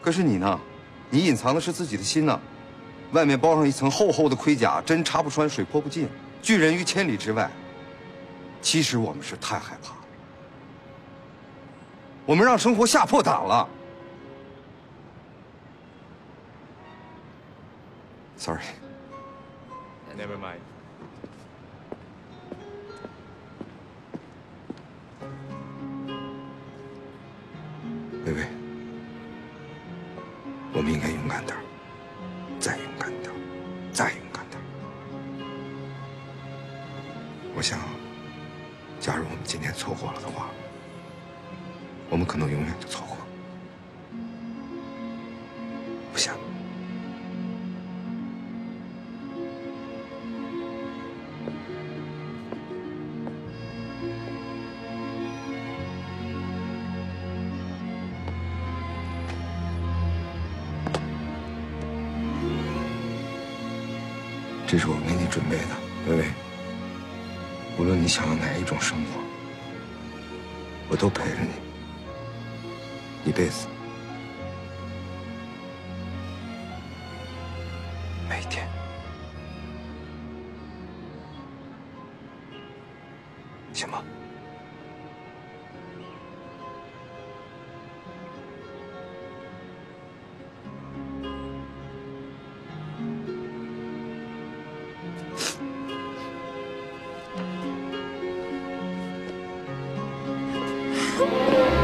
可是你呢？你隐藏的是自己的心呢，外面包上一层厚厚的盔甲，针插不穿，水泼不进，拒人于千里之外。其实我们是太害怕了，我们让生活吓破胆了。Sorry。Never mind。薇薇，我们应该勇敢点，再勇敢点，再勇敢点。我想，假如我们今天错过了的话，我们可能永远就错过。这是我给你准备的，薇薇。无论你想要哪一种生活，我都陪着你，一辈子，每天。行吗？Come on.